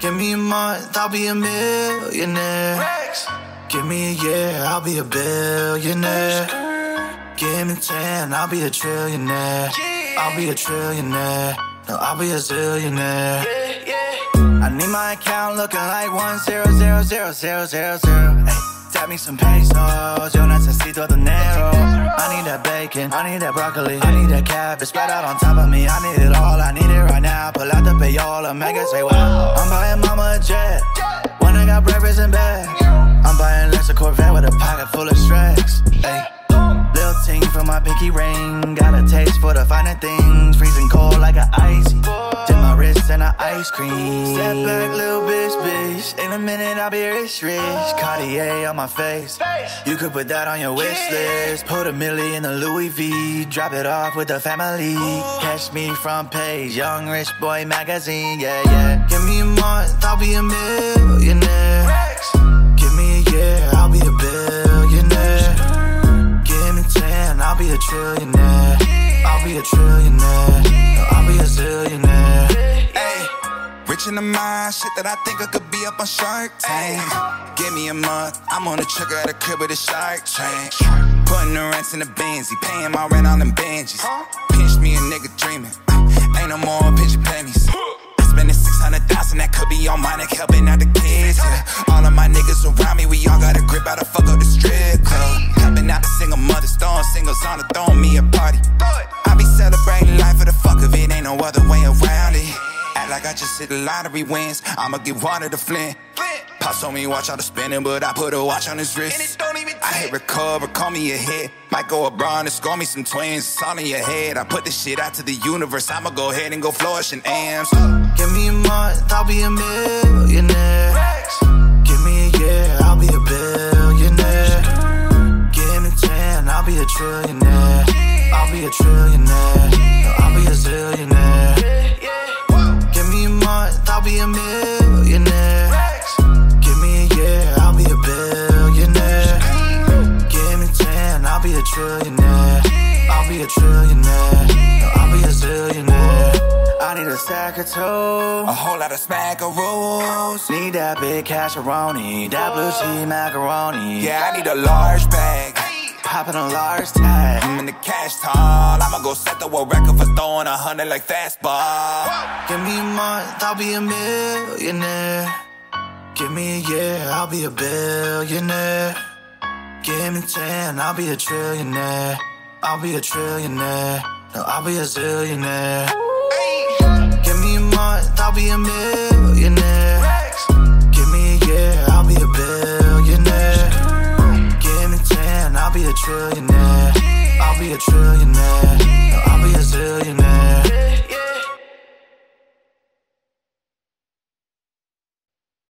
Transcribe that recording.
Give me a month, I'll be a millionaire. Give me a year, I'll be a billionaire. Give me 10, I'll be a trillionaire. I'll be a trillionaire. No, I'll be a zillionaire. I need my account looking like one zero zero zero zero zero zero. Hey, tap me some pesos, yo necesito dinero. I need that bacon, I need that broccoli, I need that cabbage spread out on top of me. I need it all, I need it right now. Pull out the payola, make it say wow. I'm buying mama a jet, when I got breakfast in bed. I'm buying Lex Corvette with a pocket full of stress. Hey. Little ting from my pinky ring. Got a taste for the finer things. Freezing cold like an icy. Ice cream. Step back, little bitch, bitch. In a minute, I'll be rich, rich. Cartier on my face. You could put that on your wish list. Put a milli in the Louis V. Drop it off with the family. Catch me front page. Young Rich Boy magazine. Yeah, yeah. Give me a month, I'll be a millionaire. Give me a year, I'll be a billionaire. Give me 10, I'll be a trillionaire. I'll be a trillionaire. In the mind, shit that I think I could be up on Shark Tank. Give me a month, I'm on the trigger at a crib with a shark tank. Putting the rents in the Benz, he paying my rent on them Benjis. Pinch me a nigga dreaming, ain't no more pinching pennies. Spending 600,000, that could be on mine, like helping out the kids. Yeah. All of my niggas around me, we all got a grip out to fuck up the strip club. Helping out the single mothers, throwing singles on the throwing me a party. I just hit the lottery wins, I'ma give water to Flint. Pops on me, watch all the spinning, but I put a watch on his wrist. I hit recover, call me a hit. Might go abroad and score me some twins. It's all in your head. I put this shit out to the universe. I'ma go ahead and go flourish in amps. Give me a month, I'll be a millionaire. Give me a year, I'll be a billionaire. Give me 10, I'll be a trillionaire. I'll be a trillionaire. A trillionaire. I'll be a trillionaire. No, I'll be a zillionaire. I need a stack of A whole lot of smackaroos. Need that big casseroni, that blue cheese macaroni. Yeah, I need a large bag. Popping a large tag. I'm in the cash tall. I'ma go set the world record for throwing a hundred like fastball. Give me a month, I'll be a millionaire. Give me a year, I'll be a billionaire. Give me 10, I'll be a trillionaire. I'll be a trillionaire. No, I'll be a zillionaire. Give me a month, I'll be a millionaire. Give me a year, I'll be a billionaire. Give me 10, I'll be a trillionaire. I'll be a trillionaire.